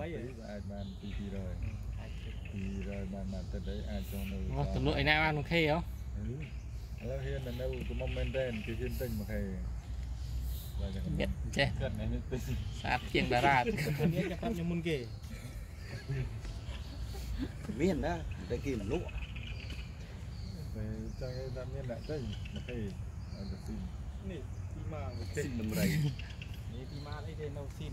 បីហ៎អាចបានពី200អាច200បានមកទឹកហើយអាចចង់នៅអូទំនុកឯណាបាន1ខេហ៎ឥឡូវហ៊ាននៅកុំមែនទេគេហ៊ានទិញ1ខេញ៉ាត់ចេះគាត់ណែនេះទិញស្អាតជាងតារានេះចាប់ខ្ញុំមុនគេមានណាតែគេមនុស្សពេលចង់ឲ្យតែមានដាក់ទិញ1ខេអត់ទៅទិញនេះពីម៉ា1ខេតម្រៃនេះពីម៉ាអីទេនៅស៊ីន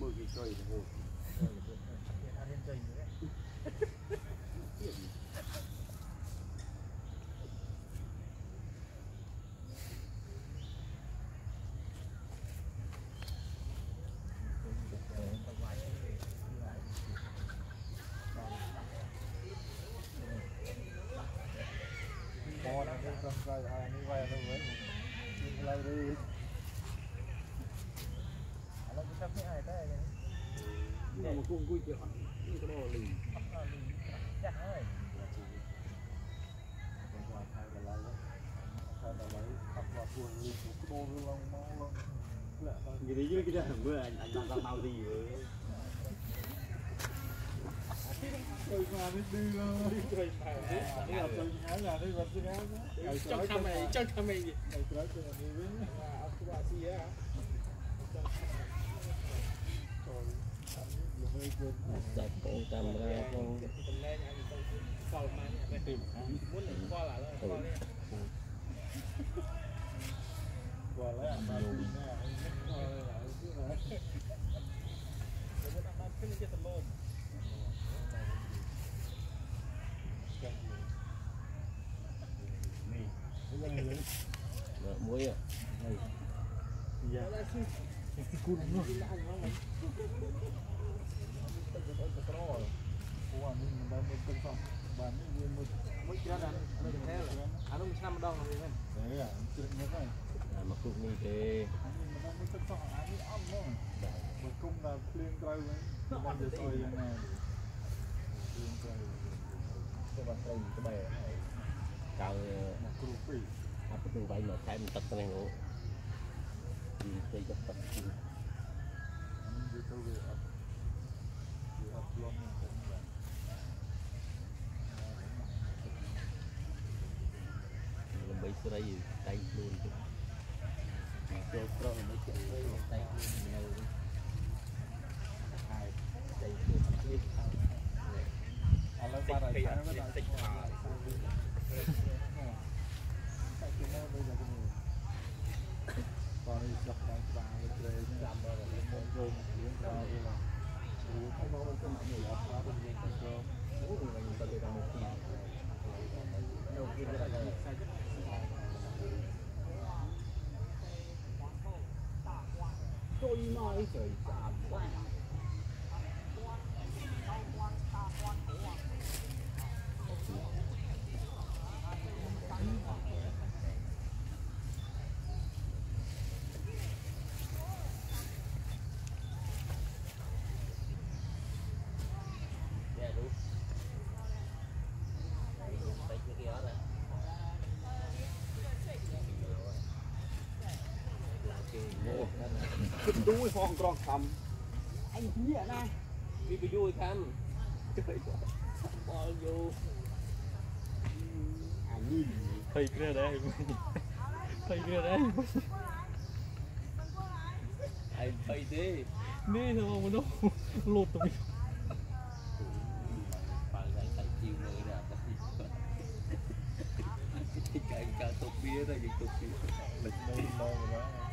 mơ cái chơi hồ mà cũng vui chịu cái đó là lì chắc rồi còn hai cái lại đó hai cái lại tập vào cuồng cái đồ luôn luôn như thế dưới cái đó bữa anh anh làm tao gì vậy Cok kami, cok kami. đặt con tầm ra con Hãy subscribe cho kênh dạ តែស៊ី cun luôn ដាក់អញមកទៅទៅក្រ Ủa, nhưng mà đâu mới cân xong bán cái gì mới មួយច្រើនអានោះទៅតែអានោះមួយឆ្នាំម្ដងហ្នឹងមែន đấy à chuyện như thế này À mà cũng như thế nhưng mà đâu mới cân xong ăn đi ăn luôn một cung là liên cây với nó đang giờ tôi như này liên còn đi chọc đang vào cái trời làm rồi là môn rôn liên là không bao giờ cái này là phá bên trên cái cơm Ủa, mình ta được một kỳ Đầu tiên là cái Tôi nói trời giảm quá คิดดูห้องกรองคำไอ้เหี้ยนะพี่ไปดูคำบอลอยู่อันนี้ใครเกลือได้ไหมใครเกลือได้ไหไอ้ไปดินี่ทำไมมันต้องหลุดตรงนี้ฟังใส่ใส่จิ้เลยนะไก่กาตกเบี้ยได้ยังตกเบี้ยมันไม่มองนะ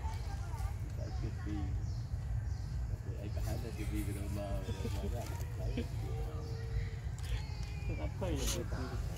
ប្រ